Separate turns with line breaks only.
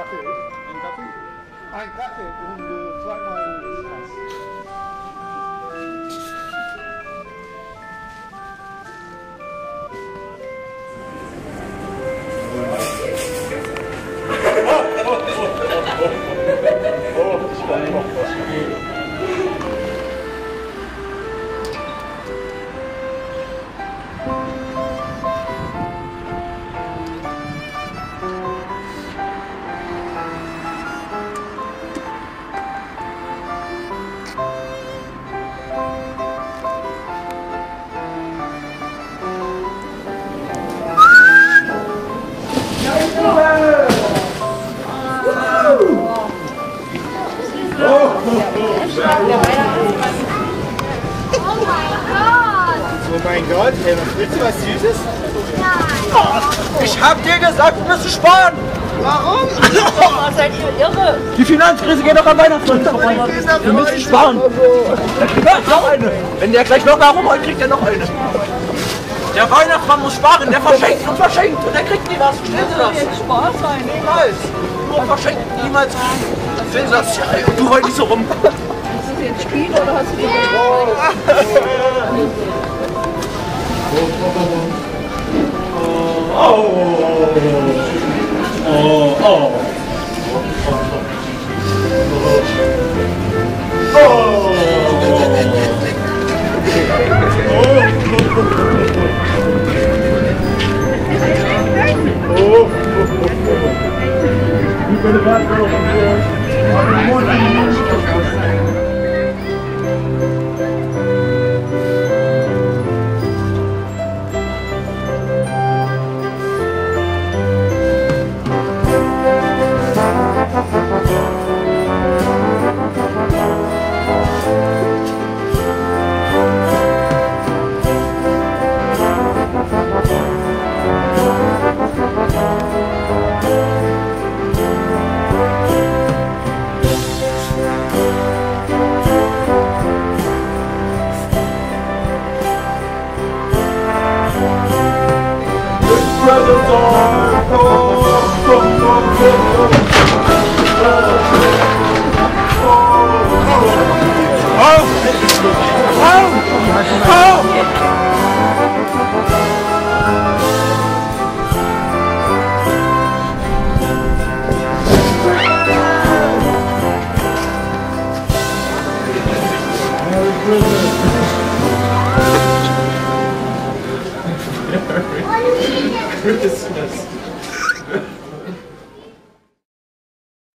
Kaffee. Ein Kaffee? Ah, Ein Kaffee und zweimal eh, Spaß.
Oh mein Gott!
Mein Gott, ey, was willst du was Süßes?
Nein!
Ich hab dir gesagt, wir müssen sparen!
Warum?
Seid ihr irre?
Die Finanzkrise geht doch am Weihnachtsmann vorbei. Wir müssen sparen. Noch eine. Wenn der gleich noch mal rumholt, kriegt er noch eine. Der Weihnachtsmann muss sparen, der verschenkt und verschenkt und der kriegt nie was. Verstehen Sie das?
Jetzt Spaß sein.
Niemals. Nur verschenkt, niemals. Verstehen Sie das? Ja, und du heulst so rum.
Ist das jetzt Spiel oder hast du
Presents Christmas.